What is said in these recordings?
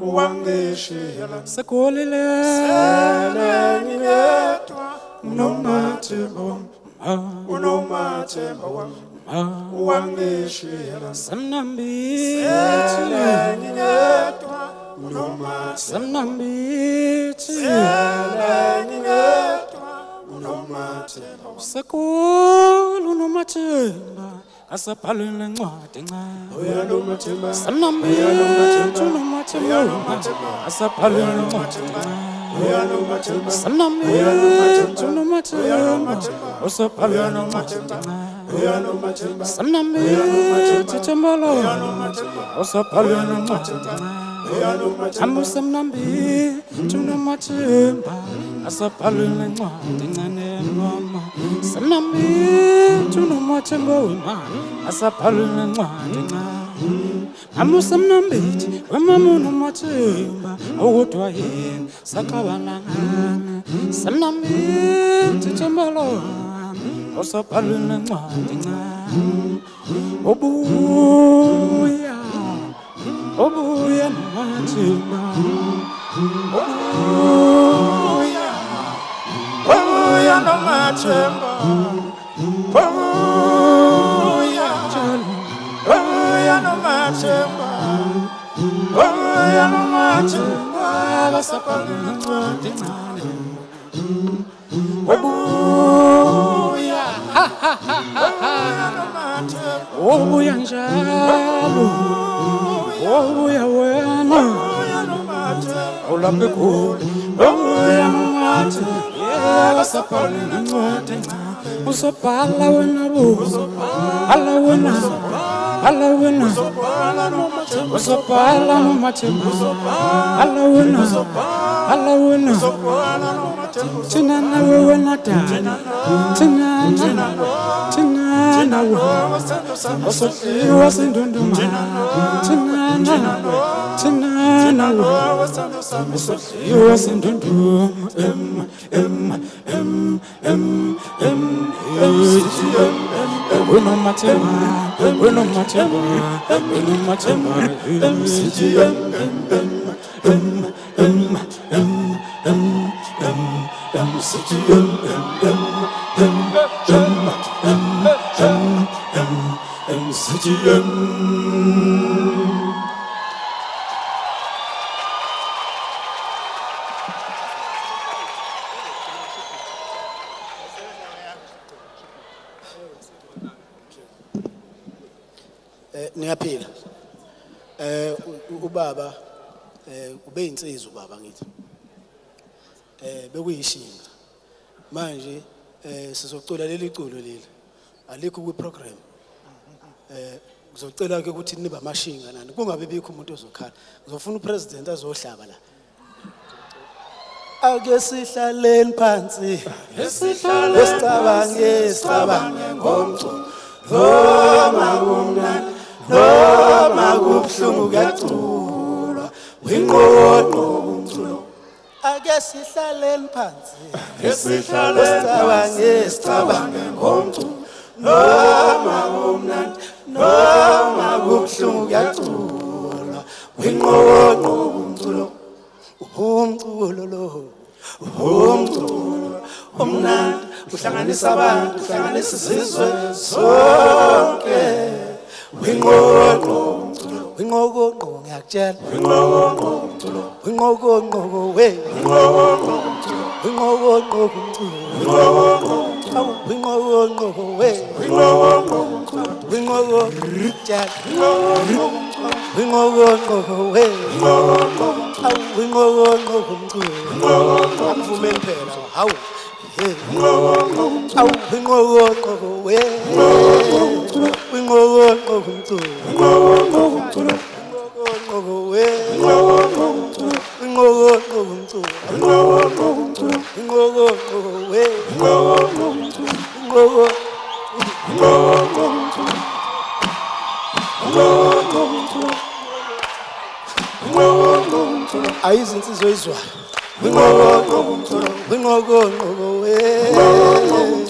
wangishiyela sekulileleni ngedwa unomathemba wam unomathemba wam wangishiyela semnambiseleni ngedwa semnambiseleni ngedwa unomathemba sekulu unomathemba asabhalelwe ncwadi nca sanambethu nomathemba. Asabhalelwe ncwadi nca sanambethu nomathemba. Usabhalelwe ncwadi nca sanambethu thembalo usabhalelwe ncwadi nca ambusemnambi thunomathemba asabhalele ncwadi ncane mama semnambi thunomathemba wemali asabhalele ncwadi ncane amusemnambithi wemama unomathemba awukodwa yena saqabalangana semnambithi thembalona usabhalele ncwadi ncane obuya obuya namatima obuya. Obuya namathemba obuya njalo obuya namathemba obuya namathemba basaphalina ncwadi ncane obuya. Ha ha ha ha. Ha obuya njalo wabuya wena. Ulambekude wabuya mamathe yabasabhala nencwadi uzobhala wena buzo ala wena. Ala wena. Uzobhala nomathembu ala wena. Ala wena. Thina nawe wena dala thina nawe tena nawe wasindunduma tena nawe tena nawe wasindunduma em em em em em Wino matema, wino matema, wino matema, MCGM, em city em Eh niyaphila. Eh ubaba eh ube insizwa ubaba ngithi. Eh bekuyishinga. Manje eh sizocula leli culo leli. Alikho kwi program. Eh ngizocela ke ukuthi nibe amashinga nani kungabe bikho umuntu ozokhala. Ngizofuna upresident azohlaba la. Ake sihlaleni phansi. Esihlale Esicabange sicabange ngomculo. Noma kumnandi Noma kubuhlungu kuyaculwa Winqoqo kumculo Ake sihlaleni phansi. Esihlale Sicabange sicabange ngomculo Noma kumnandi Noma kubuhlungu kuyaculwa Winqoqo kumculo umculo lo. umculo omnandi uhlanganisa abantu uhlanganisa isizwe sonke winqoqo umculo Winqokonqo ngiyakutshela. winqoqo umculo winqoqo umculo winqoqo umculo we. winqoqo umculo winqoqo umculo winqoqo angivumeli phela hawu awu inqokoqo we inqokoqo umculo inqokoqo we inqokoqo kumculo inqokoqo kumculo inqokoqo we inqokoqo kumculo inqokoqo inqokoqo kumculo inqokoqo kumculo inqokoqo kumculo ayizinsizwa izwayo inqokoqo kumculo inqokoqo we inqokoqo kumculo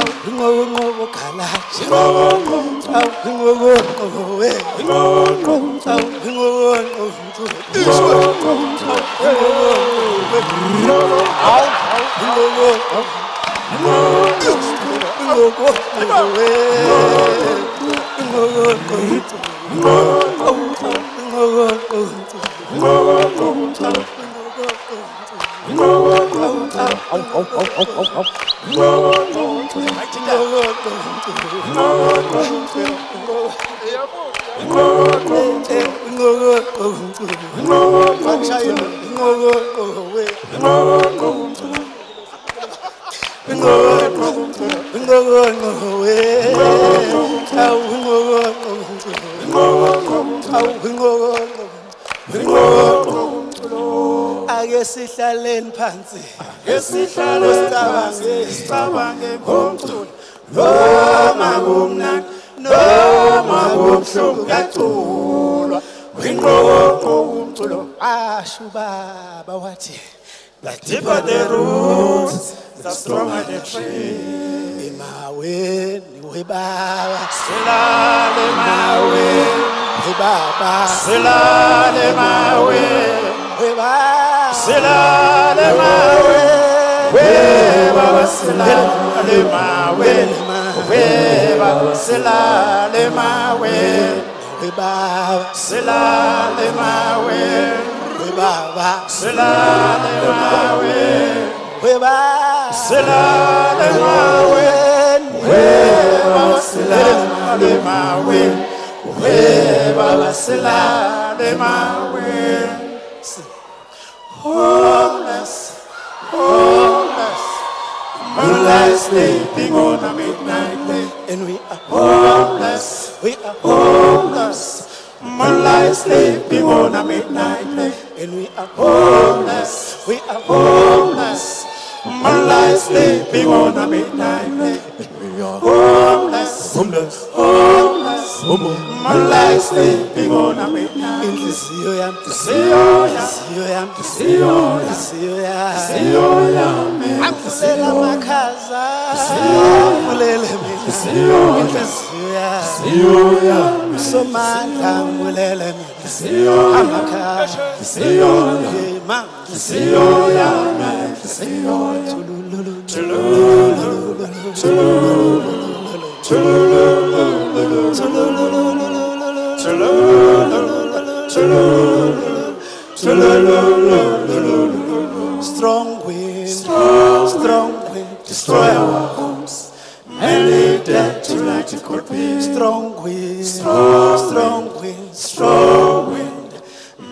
흥어흥어 가나 사랑은 흥어흥어에 흥어흥어 흥어흥어 흥어흥어 Oh, ake sihlaleni phansi. Esihlalo sicabange sicabange ngomculo. Noma kumnandi noma kubuhlungu kaculwa winqoqo umculo. Asho baba wathi the deeper the roots the stronger the tree. Emaweni webaba. Silale mawe webaba. Silale mawe webaba. Silale mawe we. Baba silale mawe we. Baba silale mawe webaba silale mawe webaba silale mawe webaba silale mawe we baba silale mawe we. Baba silale mawe homeless homeless. Moonlight sleeping on a midnight lake. And we are homeless we are homeless. Moonlight sleeping on a midnight lake. And we are homeless we are homeless. Moonlight sleeping on a midnight lake homeless homeless homeless moonlight sleeping on a midnight inhliziyo yami Siyoya, inhliziyo yami siyoya, inhliziyo yami siyoya, angifulela amakhaza ngulele mina siyoya, inhliziyo yami siyoya, somandla ngulele mina siyoya, amakhaza siyoya, ma siyoya, siyoya, strong wind strong wind destroy our homes. And lead death to light it could be strong wind strong wind strong wind.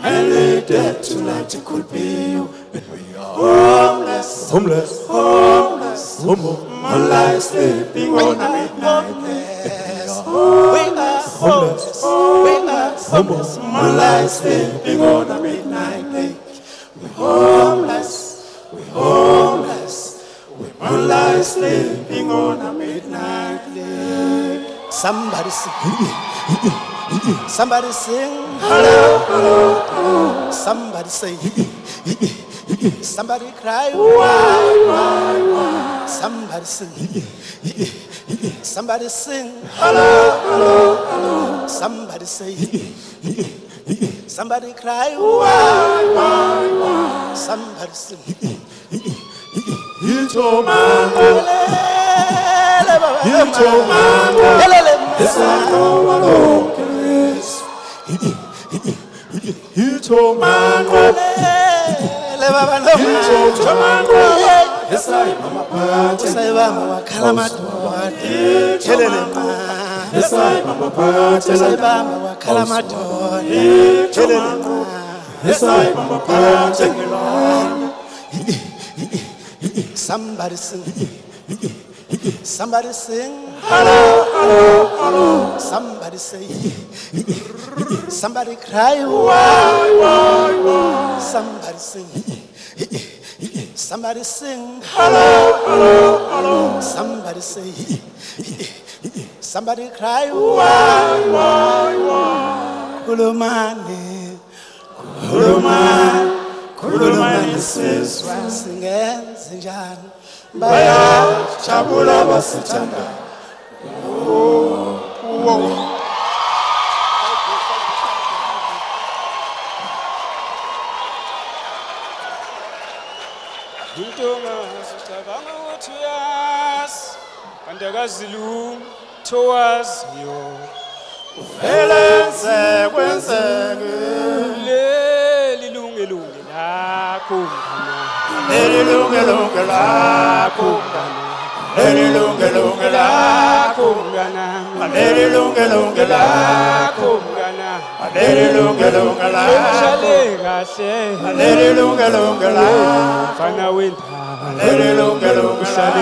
And lead death to light it could be and we are homeless Homeless. homeless Homo. moonlight sleeping on a midnight we are homeless we are homeless on a midnight lake we homeless we homeless we moonlight sleeping on a midnight lake somebody sing. Somebody sing. Somebody say somebody cry. Why why why somebody sing. Somebody sing. Somebody say somebody cry. Why why why? Somebody sing. Lele, baba, lele, lele, baba, lele. Usayibamba wakhala amadoda Thelele ma Usayibamba wakhala amadoda Thelele ma Somebody sing Somebody sing. Hello, hello, hello. Somebody say. Somebody cry. Why, why, why? Somebody sing. Somebody sing. Hello, hello, hello. Somebody say. Somebody cry. Why, why, why? Kulumani. Kulumani. Kulumani sizwe. Singenze njani? bayajabula basithanda intonga kanti akazilu thowaziyo elenze kwenzeke leli lungelunge lakho mngana elilungelunge lakho elilungelunge lakho lakho mngana elilungelunge lakho mngana elilungelunge lakho kahle. elilungelunge lakho mfana wendaba. Elilungelunge uhlale lakho kunkulunkulu elilungelunge lakho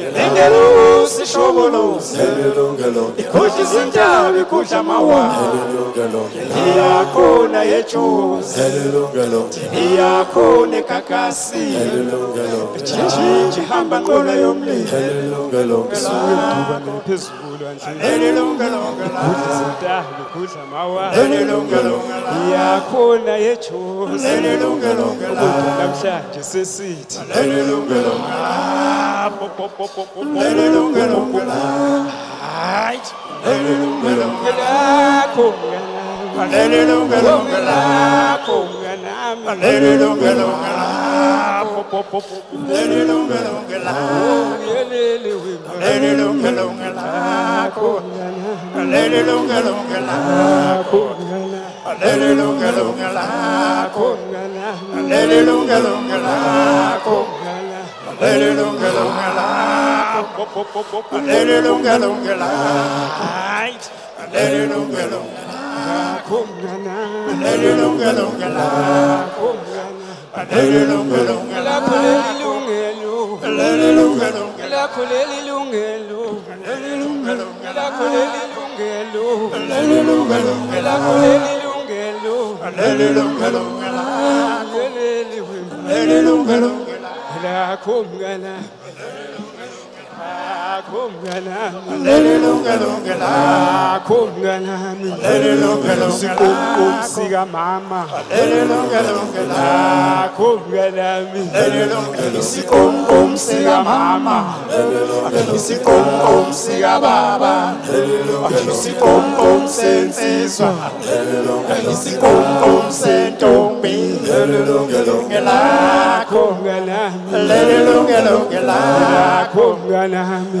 Angelus shogolus Ikuchi sinjabi kucha mawa Tini yako na yechus Tini yako ne kakasi Pichinji hamba ngona yomli Suye mtuba nepezulu Ikuchi sinjabi kucha mawa Tini yako na yechus Kutumna mshanje sesiti Hallelujah. Elilungelunge lakho mnganami elilungelunge lakho leli lungelo leli lungelo lakho leli lungelo elilungelunge lakho leli lungelo elilungelunge lakho mnganami isikomkom sikamama isikomkom sikababa isikomkom sensizwa isikomkom sentombi elilungelunge lakho lakho mnganami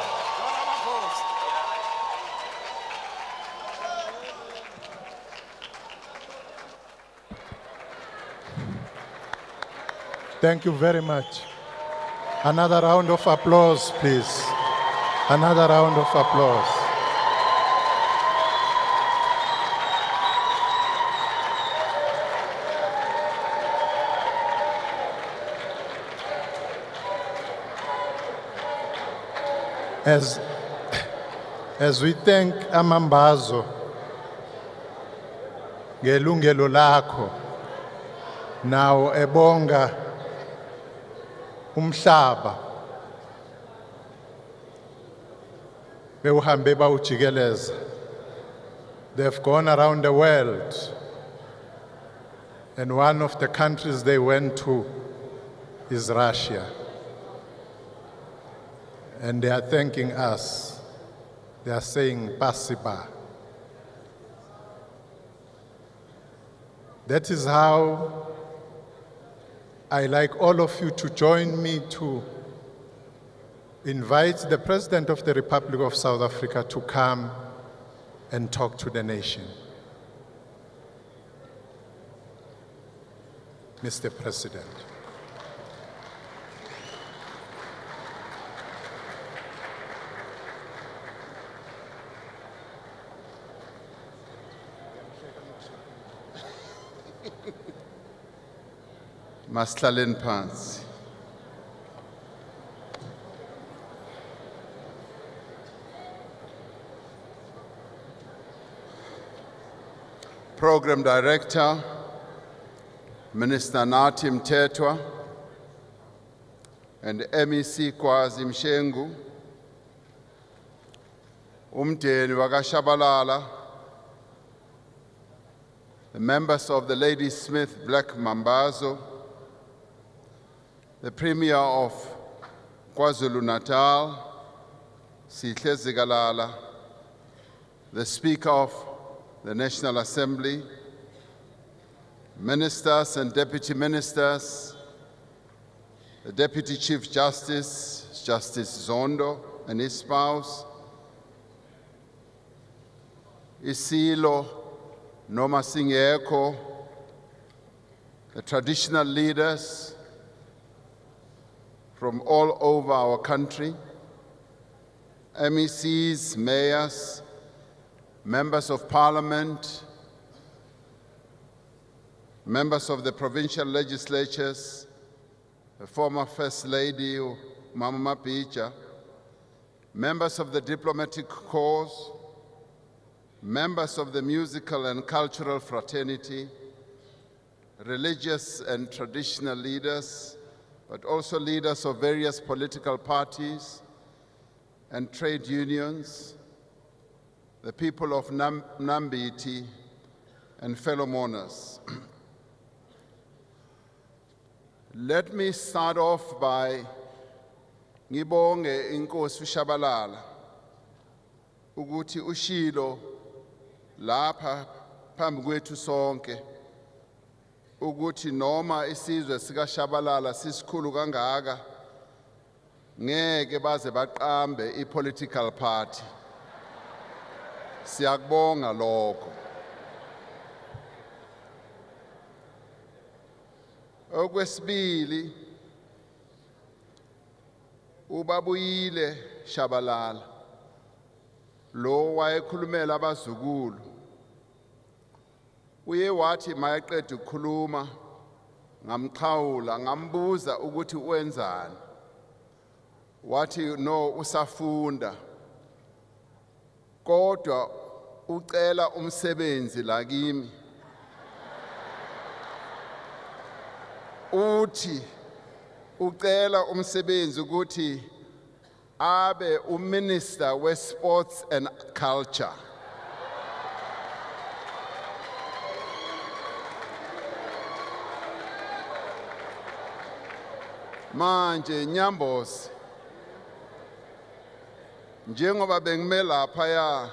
Thank you very much. Another round of applause, please. Another round of applause. As, as we thank Amambazo, ngelungelo nawo ebonga umhlaba bewuhambe bawujikeleza they've gone around the world And one of the countries they went to is Russia. And they are thanking us. They are saying, Pasiba. That is how I like all of you to join me to invite the President of the Republic of South Africa to come and talk to the nation. Mr. President. Masihlaleni phansi. Program Director, Minister Nathi Mthethwa, and MEC Kwazi Mshengu, umdeni wakashabalala, the members of the Ladysmith Black Mambazo, the Premier of KwaZulu-Natal, Sihle Zikalala, the Speaker of the National Assembly, ministers and deputy ministers, the Deputy Chief Justice, Justice Zondo and his spouse, Isilo, Noma Singeko, the traditional leaders from all over our country, MECs, mayors, members of parliament, members of the provincial legislatures, the former First Lady, Mama Mapicha, members of the diplomatic corps, members of the musical and cultural fraternity, religious and traditional leaders, but also leaders of various political parties and trade unions, the people of Nam- Nambiti, and fellow mourners. Let me start off by ngibonge inkosi uShabalala ukuthi ushilo lapha phambi kwethu sonke ukuthi noma isizwe sikaShabalala sisikhulu kangaka ngeke baze baqambe ipolitical party. Siyakubonga lokho. Okwesibili ubabuyile shabalala lo wayekhulumela abazukulu. Uye wathi mayeqeda ukukhuluma ngamxhawula ngambuza ukuthi wenzani. Wathi no usafunda. Kodwa ucela umsebenzi la kimi. Uthi ucela umsebenzi ukuthi abe uminister we-sports and culture. Manje nyambosi. Njengoba bengime laphaya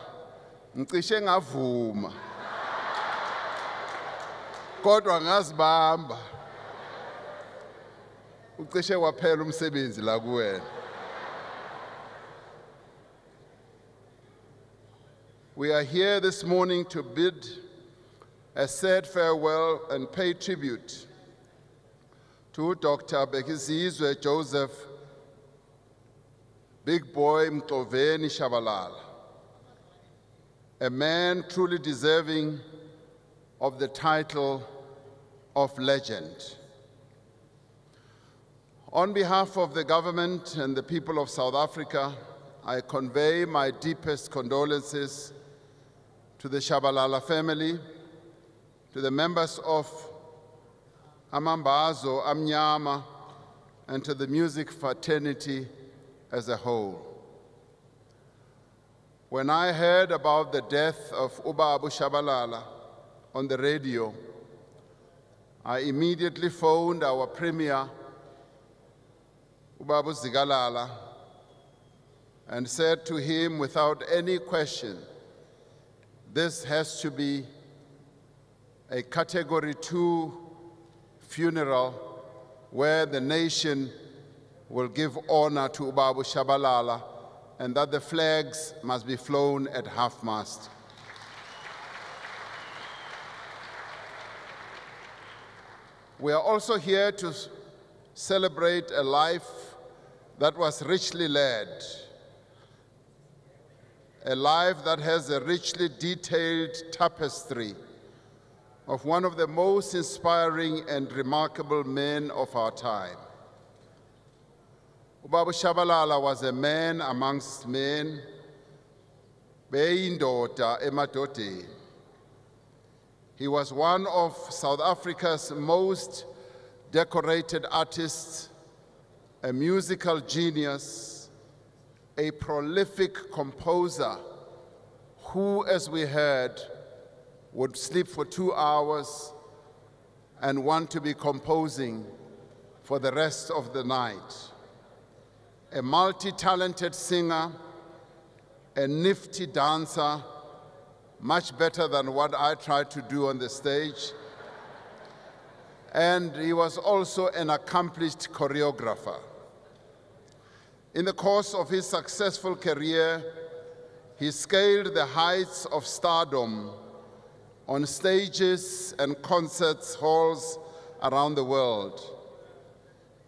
ngicishe ngavuma. Kodwa ngazibamba. Ucishe waphela umsebenzi la kuwena. We are here this morning to bid a sad farewell and pay tribute to Dr. Bekizizwe Joseph Big Boy Mtoveni Shabalala, a man truly deserving of the title of legend. On behalf of the government and the people of South Africa, I convey my deepest condolences to the Shabalala family, to the members of Amambazo, Amnyama, and to the music fraternity as a whole. When I heard about the death of Uba Abu Shabalala on the radio, I immediately phoned our premier, Ubabu Zikalala, and said to him without any question, this has to be a category two funeral where the nation will give honor to Ubabu Shabalala and that the flags must be flown at half mast. We are also here to celebrate a life that was richly led, a life that has a richly detailed tapestry of one of the most inspiring and remarkable men of our time. Ubaba Shabalala was a man amongst men, beyindoda emadodeni. He was one of South Africa's most decorated artists, a musical genius, a prolific composer who, as we heard, would sleep for two hours and want to be composing for the rest of the night. A multi talented singer, a nifty dancer, much better than what I tried to do on the stage. And he was also an accomplished choreographer. In the course of his successful career, he scaled the heights of stardom on stages and concerts halls around the world.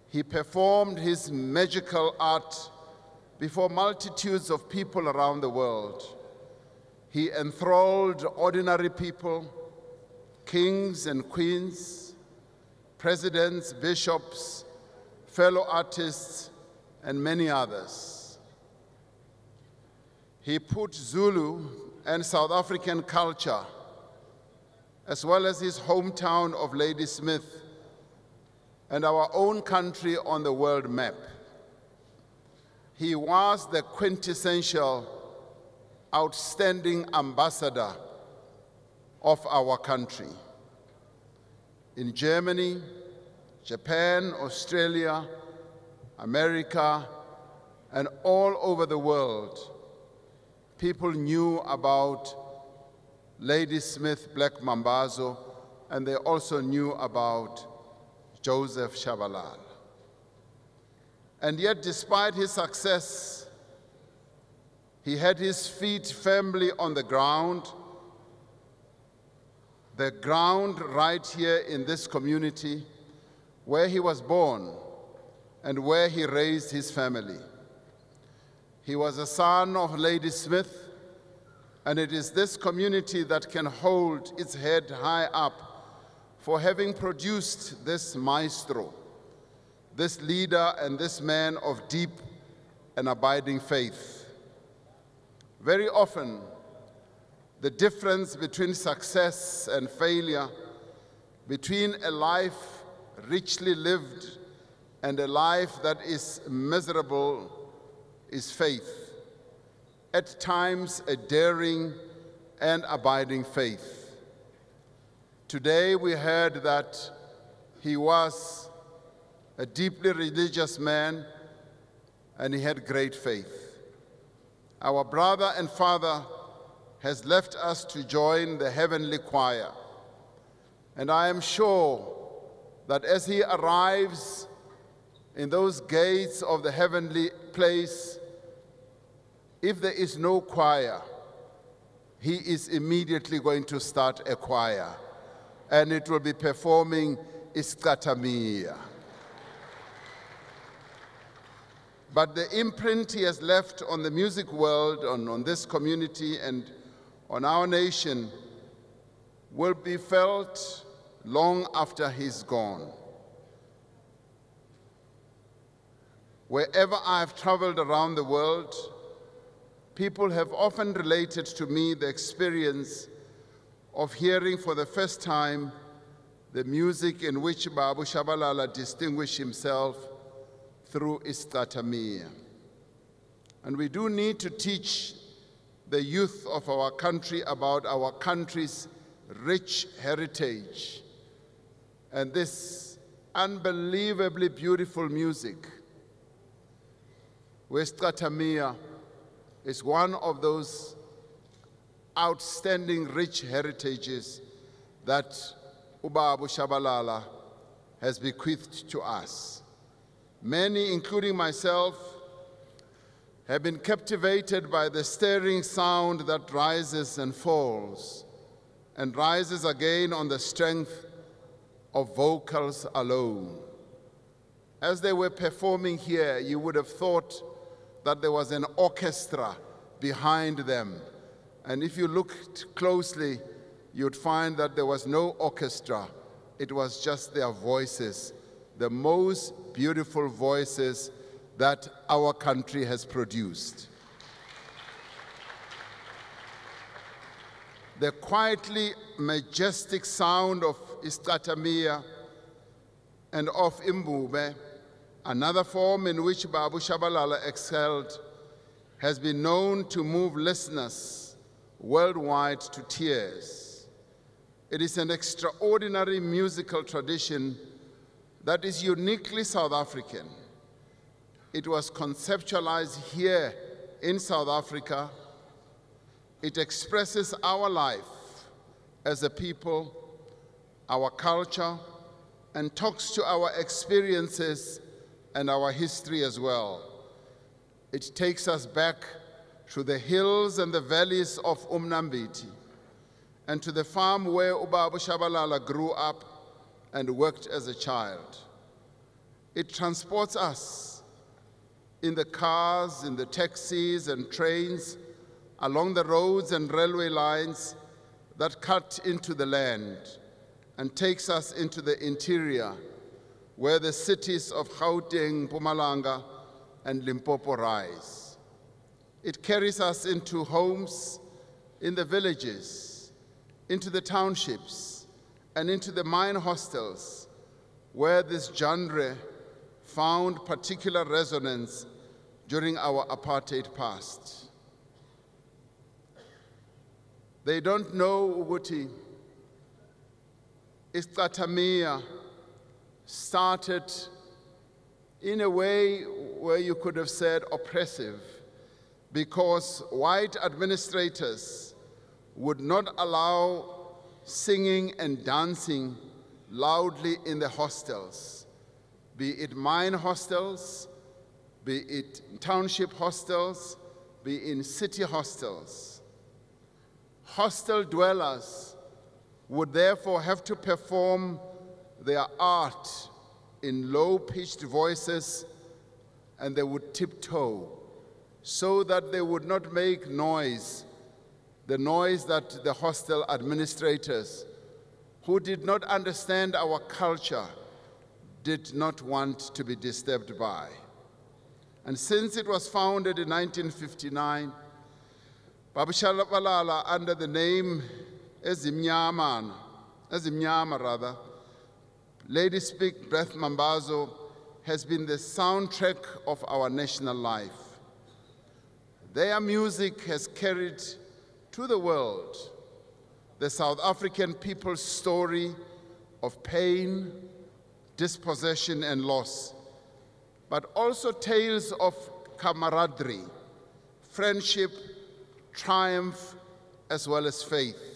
He performed his magical art before multitudes of people around the world. He enthralled ordinary people, kings and queens, presidents, bishops, fellow artists, and many others. He put Zulu and South African culture, as well as his hometown of Ladysmith and our own country on the world map. He was the quintessential outstanding ambassador of our country. In Germany, Japan, Australia, America, and all over the world, people knew about Ladysmith Black Mambazo, and they also knew about Joseph Shabalala. And yet, despite his success, he had his feet firmly on the ground, the ground right here in this community where he was born and where he raised his family. He was a son of Ladysmith, and it is this community that can hold its head high up for having produced this maestro, this leader, and this man of deep and abiding faith. Very often, the difference between success and failure, between a life richly lived and a life that is miserable, is faith. At times, a daring and abiding faith. Today, we heard that he was a deeply religious man and he had great faith. Our brother and father has left us to join the heavenly choir. And I am sure that as he arrives in those gates of the heavenly place, if there is no choir, he is immediately going to start a choir. And it will be performing Isicathamiya. But the imprint he has left on the music world, on, on this community, and on our nation will be felt long after he's gone. Wherever I've traveled around the world, people have often related to me the experience of hearing for the first time the music in which Babu Shabalala distinguished himself through Isicathamiya. And we do need to teach the youth of our country about our country's rich heritage and this unbelievably beautiful music. Isicathamiya is one of those outstanding rich heritages that Ubabu Shabalala has bequeathed to us. Many, including myself, have been captivated by the stirring sound that rises and falls and rises again on the strength of vocals alone. As they were performing here, you would have thought that there was an orchestra behind them. And if you looked closely, you'd find that there was no orchestra. It was just their voices, the most beautiful voices that our country has produced. The quietly majestic sound of Isicathamiya and of Imbube, another form in which Babu Shabalala excelled, has been known to move listeners worldwide to tears. It is an extraordinary musical tradition that is uniquely South African. It was conceptualized here in South Africa. It expresses our life as a people, our culture, and talks to our experiences and our history as well. It takes us back to the hills and the valleys of Umnambiti and to the farm where Ubabu Shabalala grew up and worked as a child. It transports us in the cars, in the taxis and trains, along the roads and railway lines that cut into the land and takes us into the interior where the cities of Gauteng, Mpumalanga, and Limpopo rise. It carries us into homes in the villages, into the townships, and into the mine hostels where this genre found particular resonance during our apartheid past. They don't know ukuthi Isicathamiya started in a way where you could have said oppressive because white administrators would not allow singing and dancing loudly in the hostels, be it mine hostels, be it township hostels, be in city hostels. Hostel dwellers would therefore have to perform their art in low pitched voices and they would tiptoe so that they would not make noise, the noise that the hostel administrators, who did not understand our culture, did not want to be disturbed by. And since it was founded in 1959, Babu Shalabalala, under the name Ezimnyama, Ezimnyama rather, Ladysmith Black Mambazo has been the soundtrack of our national life. Their music has carried to the world the South African people's story of pain, dispossession, and loss, but also tales of camaraderie, friendship, triumph, as well as faith.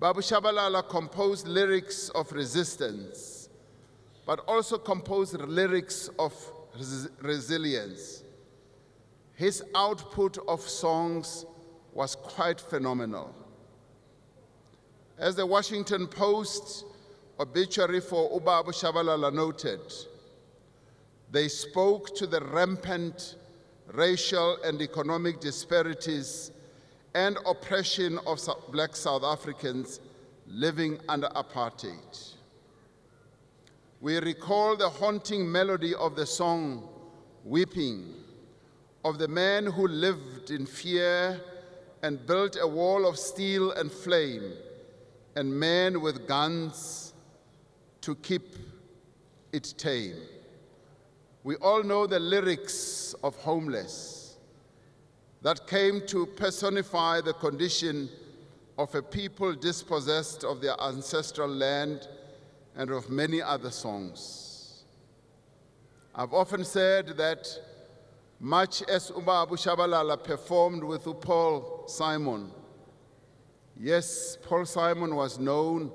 Babu Shabalala composed lyrics of resistance, but also composed lyrics of res- resilience. His output of songs was quite phenomenal. As the Washington Post obituary for Ubabu Shabalala noted, they spoke to the rampant racial and economic disparities and oppression of black South Africans living under apartheid. We recall the haunting melody of the song Weeping, of the man who lived in fear and built a wall of steel and flame, and men with guns to keep it tame. We all know the lyrics of Homeless that came to personify the condition of a people dispossessed of their ancestral land and of many other songs. I've often said that much as Uba Abu Shabalala performed with Paul Simon, yes, Paul Simon was known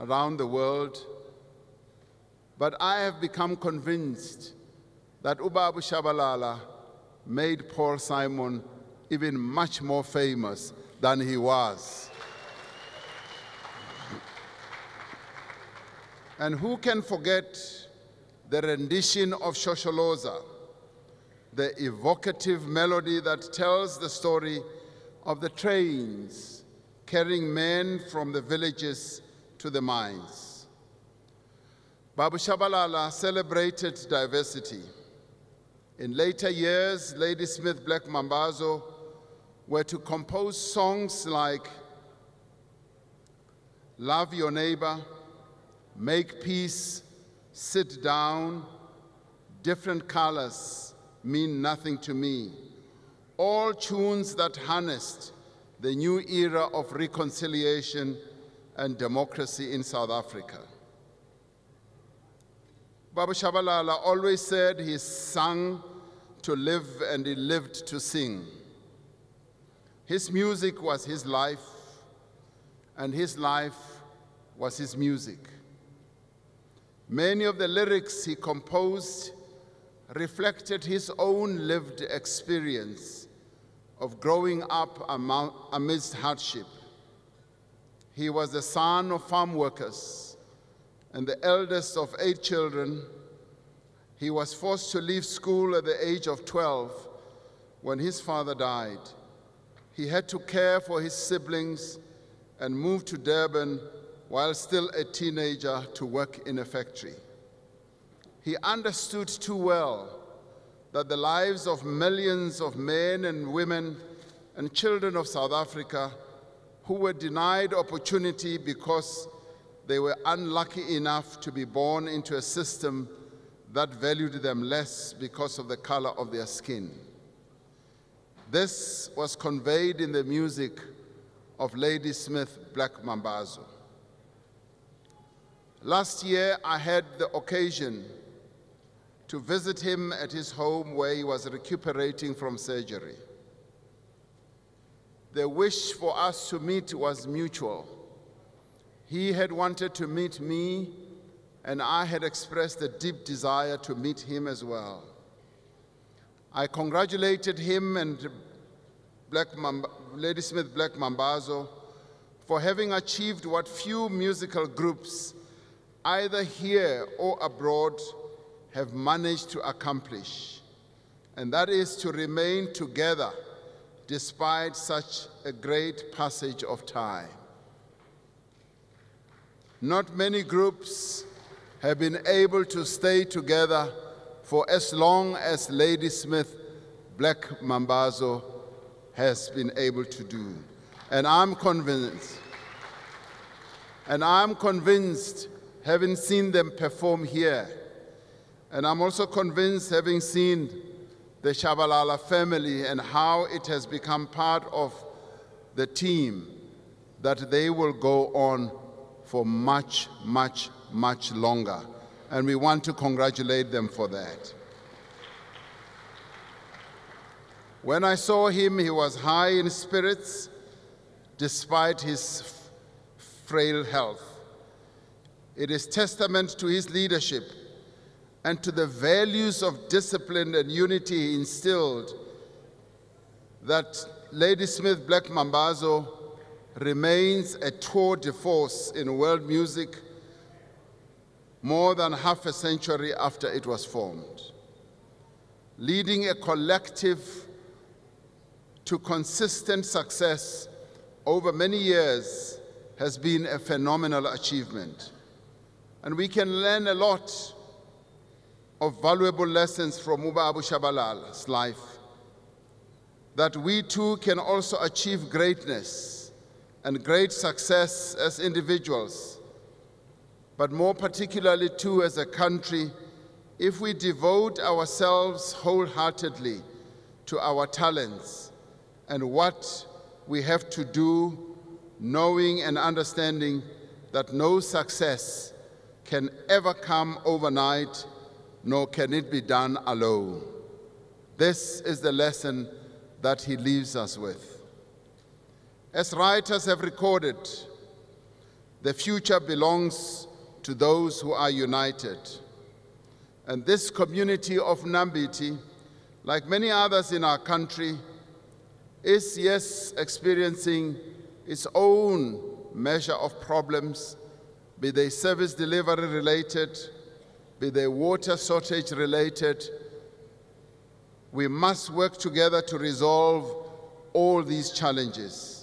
around the world, but I have become convinced that Uba Abu Shabalala made Paul Simon even much more famous than he was. And who can forget the rendition of Shosholoza, the evocative melody that tells the story of the trains carrying men from the villages to the mines. Babu Shabalala celebrated diversity. In later years, Ladysmith Black Mambazo were to compose songs like Love Your Neighbor, Make Peace, Sit Down, Different Colors Mean Nothing to Me. All tunes that harnessed the new era of reconciliation and democracy in South Africa. Baba Shabalala always said he sang to live and he lived to sing. His music was his life, and his life was his music. Many of the lyrics he composed reflected his own lived experience of growing up amidst hardship. He was the son of farm workers and the eldest of eight children. He was forced to leave school at the age of 12 when his father died. He had to care for his siblings and moved to Durban while still a teenager to work in a factory. He understood too well that the lives of millions of men and women and children of South Africa who were denied opportunity because they were unlucky enough to be born into a system that valued them less because of the color of their skin. This was conveyed in the music of Ladysmith Black Mambazo. Last year, I had the occasion to visit him at his home where he was recuperating from surgery. The wish for us to meet was mutual. He had wanted to meet me, and I had expressed a deep desire to meet him as well. I congratulated him and Black Mamba, Ladysmith Black Mambazo for having achieved what few musical groups, either here or abroad, have managed to accomplish, and that is to remain together despite such a great passage of time. Not many groups have been able to stay together for as long as Ladysmith Black Mambazo has been able to do. And I'm convinced, and I'm convinced, having seen them perform here, and I'm also convinced, having seen the Shabalala family and how it has become part of the team, that they will go on for much, much, much longer. And we want to congratulate them for that. When I saw him, he was high in spirits despite his frail health. It is testament to his leadership and to the values of discipline and unity he instilled that Ladysmith Black Mambazo remains a tour de force in world music more than half a century after it was formed. Leading a collective to consistent success over many years has been a phenomenal achievement. And we can learn a lot of valuable lessons from Uba Abu Shabalala's life, that we too can also achieve greatness and great success as individuals, but more particularly too as a country if we devote ourselves wholeheartedly to our talents and what we have to do, knowing and understanding that no success can ever come overnight, nor can it be done alone. This is the lesson that he leaves us with. As writers have recorded, the future belongs to those who are united. And this community of Nambiti, like many others in our country, is yes experiencing its own measure of problems, be they service delivery related, be they water shortage related. We must work together to resolve all these challenges,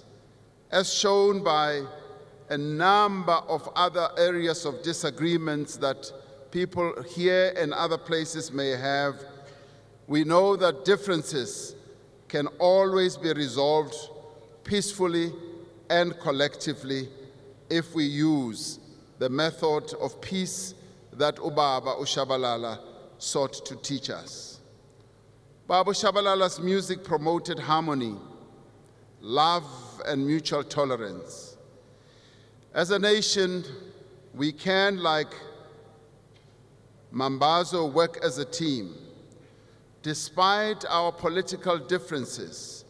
as shown by a number of other areas of disagreements that people here and other places may have. We know that differences can always be resolved peacefully and collectively if we use the method of peace that Ubaba Ushabalala sought to teach us. Baba Shabalala's music promoted harmony, love, and mutual tolerance. As a nation, we can, like Mambazo, work as a team, despite our political differences,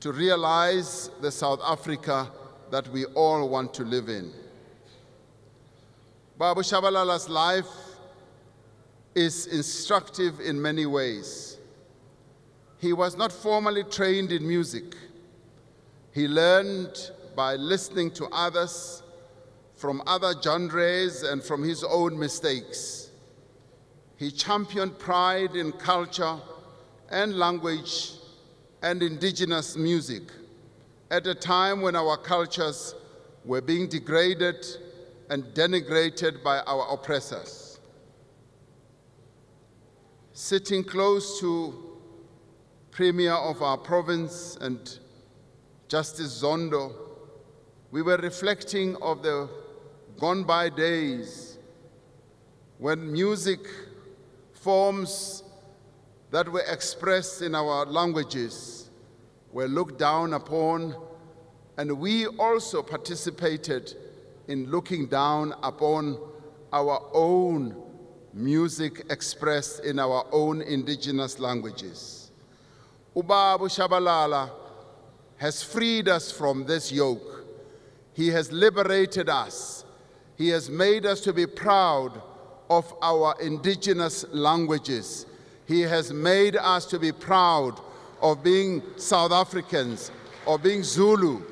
to realize the South Africa that we all want to live in. Babu Shabalala's life is instructive in many ways. He was not formally trained in music. He learned by listening to others from other genres and from his own mistakes. He championed pride in culture and language and indigenous music at a time when our cultures were being degraded and denigrated by our oppressors. Sitting close to Premier of our province and Justice Zondo, we were reflecting of the gone by days when music forms that were expressed in our languages were looked down upon, and we also participated in looking down upon our own music expressed in our own indigenous languages. Ubabu Shabalala has freed us from this yoke. He has liberated us. He has made us to be proud of our indigenous languages. He has made us to be proud of being South Africans, or being Zulu,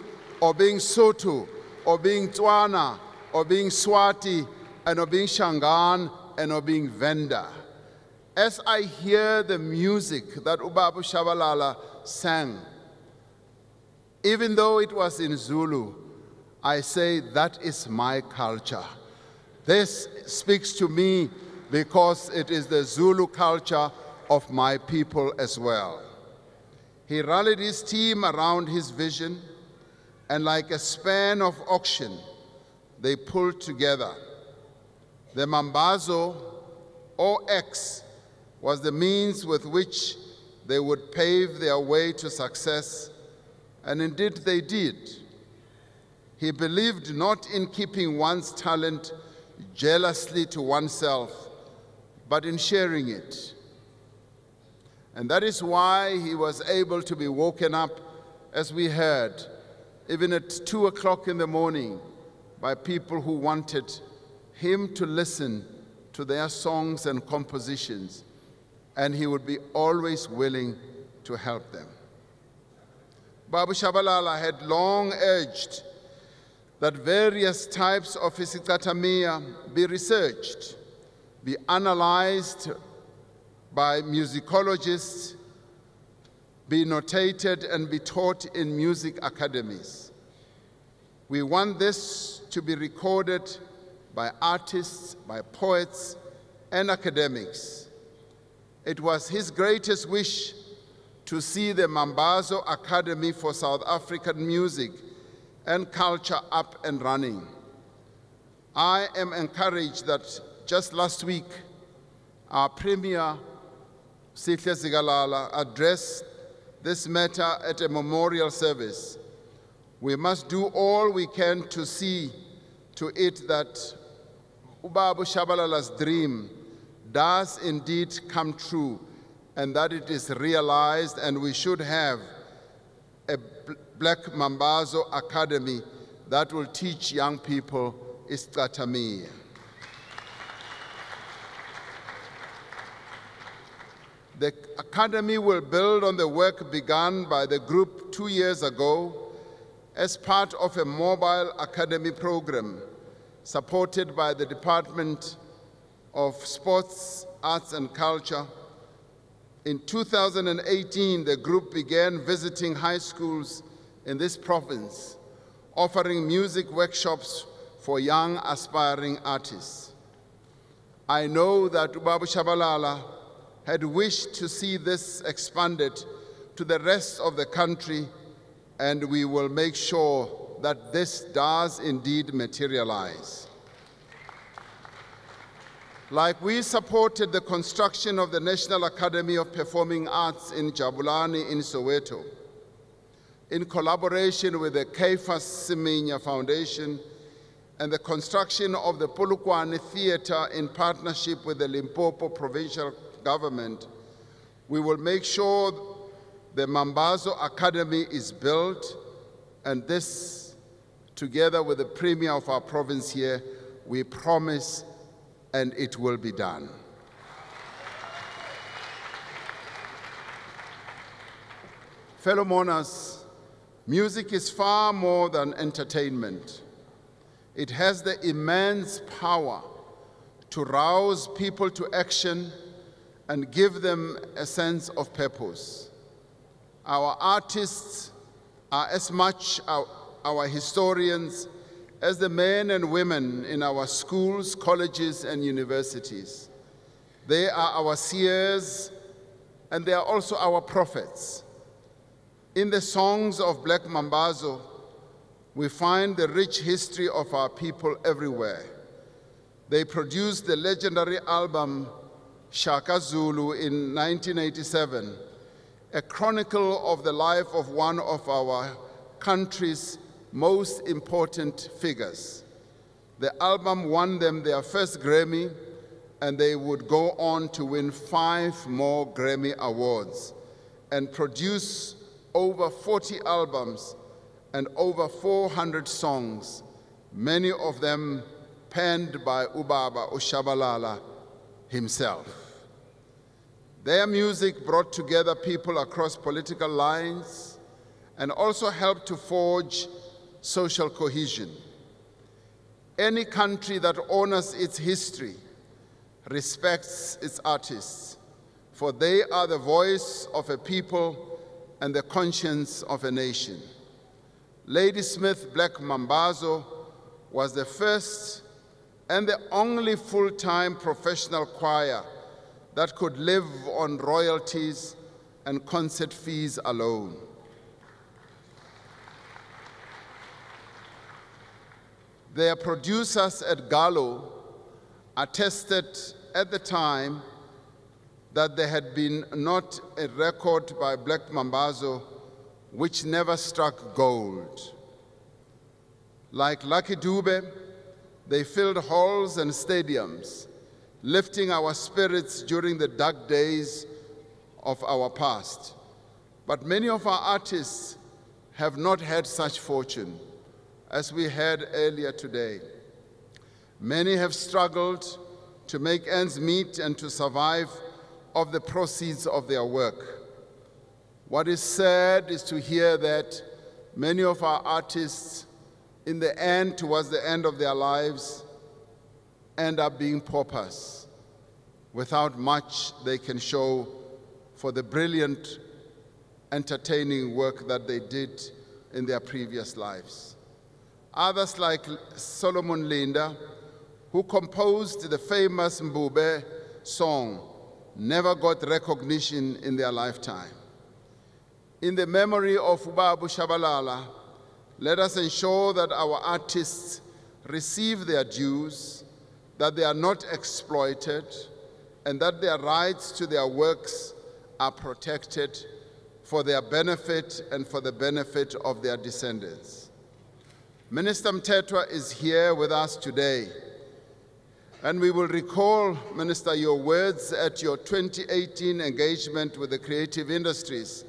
or being Sotho, or being Tswana, or being Swati, and of being Shangaan, and of being Venda. As I hear the music that Ubabu Shabalala sang, even though it was in Zulu, I say that is my culture. This speaks to me because it is the Zulu culture of my people as well. He rallied his team around his vision, and like a span of oxen, they pulled together. The Mambazo, or X, was the means with which they would pave their way to success, and indeed they did. He believed not in keeping one's talent jealously to oneself, but in sharing it. And that is why he was able to be woken up, as we heard, even at two o'clock in the morning, by people who wanted him to listen to their songs and compositions, and he would be always willing to help them. Babu Shabalala had long urged that various types of isicathamiya be researched, be analyzed by musicologists, be notated and be taught in music academies. We want this to be recorded by artists, by poets, and academics. It was his greatest wish to see the Mambazo Academy for South African Music and Culture up and running. I am encouraged that just last week, our Premier Sihle Zikalala addressed this matter at a memorial service. We must do all we can to see to it that Ubabu Shabalala's dream does indeed come true and that it is realized and we should have a Black Mambazo Academy that will teach young people Isicathamiya. The Academy will build on the work begun by the group two years ago as part of a mobile academy program supported by the Department of Sports, Arts and Culture. In 2018, the group began visiting high schools in this province, offering music workshops for young aspiring artists. I know that Ubabu Shabalala had wished to see this expanded to the rest of the country, and we will make sure that this does indeed materialize. Like we supported the construction of the National Academy of Performing Arts in Jabulani in Soweto, in collaboration with the Keifas Siminya Foundation and the construction of the Polokwane Theatre in partnership with the Limpopo provincial government, we will make sure the Mambazo Academy is built and this, together with the premier of our province here, we promise and it will be done. Fellow mourners, music is far more than entertainment. It has the immense power to rouse people to action and give them a sense of purpose. Our artists are as much our, our historians as the men and women in our schools, colleges, and universities. They are our seers and they are also our prophets. In the songs of Black Mambazo, we find the rich history of our people everywhere. They produced the legendary album Shaka Zulu in 1987, a chronicle of the life of one of our country's most important figures. The album won them their first Grammy, and they would go on to win five more Grammy Awards and produce over 40 albums and over 400 songs, many of them penned by Ubaba Oshabalala himself. Their music brought together people across political lines and also helped to forge social cohesion. Any country that honors its history respects its artists, for they are the voice of a people and the conscience of a nation. Ladysmith Black Mambazo was the first and the only full-time professional choir that could live on royalties and concert fees alone. Their producers at Gallo attested at the time that there had been not a record by Black Mambazo which never struck gold. Like Lucky Dube, they filled halls and stadiums, lifting our spirits during the dark days of our past. But many of our artists have not had such fortune, as we heard earlier today. Many have struggled to make ends meet and to survive of the proceeds of their work. What is sad is to hear that many of our artists, in the end, towards the end of their lives, end up being paupers without much they can show for the brilliant, entertaining work that they did in their previous lives. Others, like Solomon Linda, who composed the famous Mbube song, never got recognition in their lifetime. In the memory of Ubabu Shabalala, let us ensure that our artists receive their dues, that they are not exploited, and that their rights to their works are protected for their benefit and for the benefit of their descendants. Minister Mthethwa is here with us today. And we will recall, Minister, your words at your 2018 engagement with the creative industries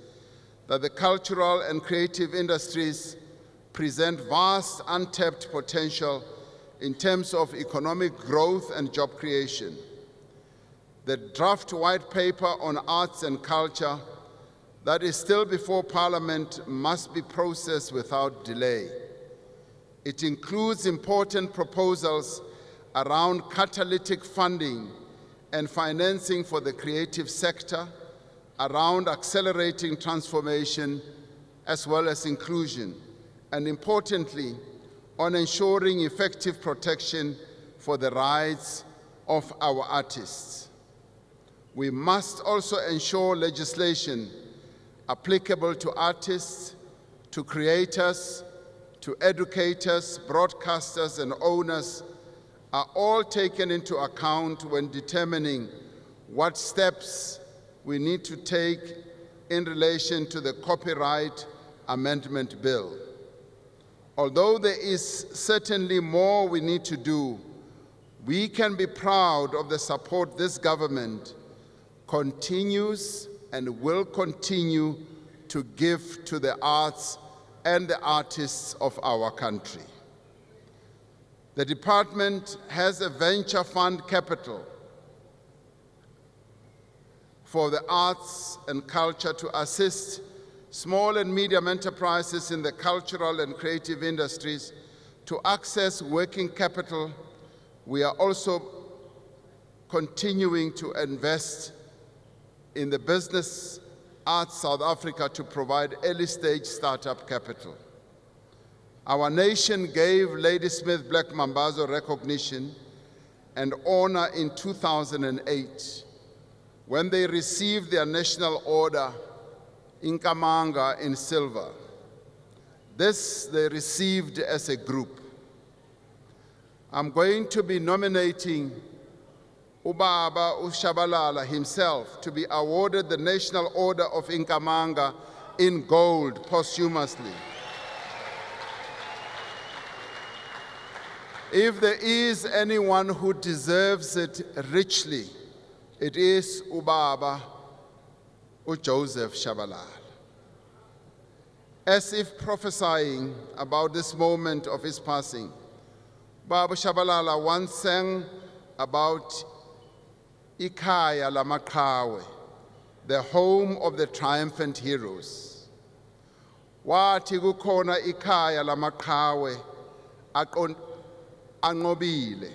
that the cultural and creative industries present vast untapped potential in terms of economic growth and job creation. The draft white paper on arts and culture that is still before Parliament must be processed without delay. It includes important proposals around catalytic funding and financing for the creative sector, around accelerating transformation as well as inclusion, and importantly, on ensuring effective protection for the rights of our artists. We must also ensure legislation applicable to artists, to creators, to educators, broadcasters, and owners are all taken into account when determining what steps we need to take in relation to the Copyright Amendment Bill. Although there is certainly more we need to do, we can be proud of the support this government continues and will continue to give to the arts and the artists of our country. The department has a venture fund capital for the arts and culture to assist small and medium enterprises in the cultural and creative industries to access working capital. We are also continuing to invest in the Business Arts South Africa to provide early stage startup capital. Our nation gave Ladysmith Black Mambazo recognition and honor in 2008 when they received their national order in Kamanga in silver. This they received as a group. I'm going to be nominating Ubaba Ushabalala himself to be awarded the National Order of Ikhamanga in gold posthumously. If there is anyone who deserves it richly, it is Ubaba Joseph Shabalala. As if prophesying about this moment of his passing, Baba Shabalala once sang about Ikaya Lamaqhawe, the home of the triumphant heroes. Wathi kukhona ikaya lamaqhawe anqobile.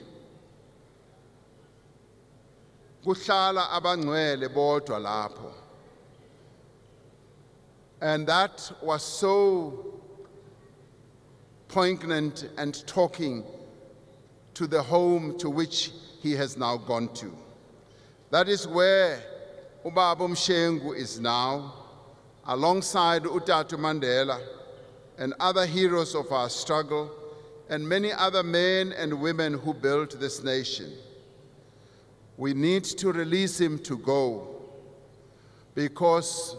Kuhlala abangcwele bodwa lapho. And that was so poignant and talking to the home to which he has now gone to. That is where Ubaba Mshengu is now, alongside Utatu Mandela and other heroes of our struggle, and many other men and women who built this nation. We need to release him to go because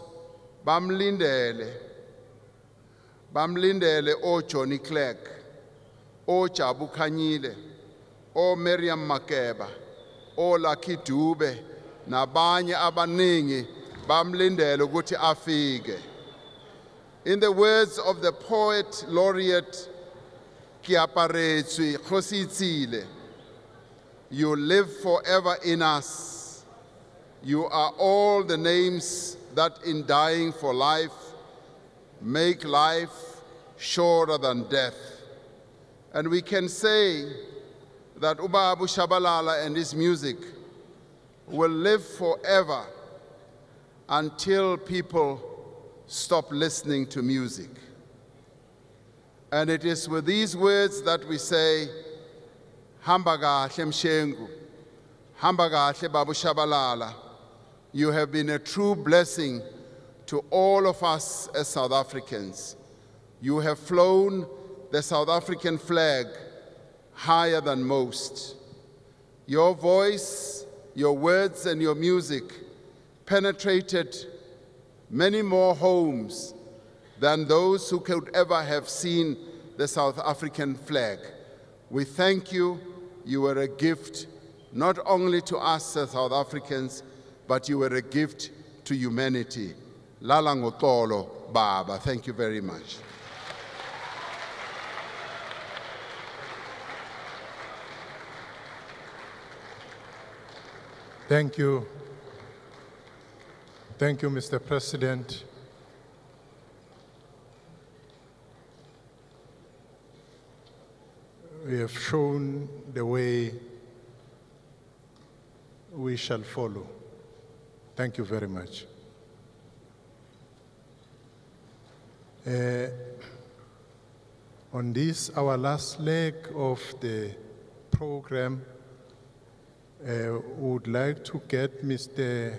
bamlindele bamlindele o Johnny Clegg o Jabu Khanyile o Miriam Makeba o Lucky Dube nabanye abaningi bamlindele ukuthi afike in the words of the poet laureate Kiaparetswe Kgosi Itsile you live forever in us you are all the names that in dying for life make life shorter than death. And we can say that Uba Abu Shabalala and his music will live forever until people stop listening to music. And it is with these words that we say, Hamba kahle Mshengu, Hamba kahle Babu Shabalala. You have been a true blessing to all of us as South Africans. You have flown the South African flag higher than most. Your voice, your words, and your music penetrated many more homes than those who could ever have seen the South African flag. We thank you. You were a gift not only to us as South Africans, but you were a gift to humanity. Lala ngoxolo, Baba. Thank you very much. Thank you. Thank you, Mr. President. We have shown the way we shall follow. Thank you very much. Uh, on this, our last leg of the program, Uh, would like to get Mr.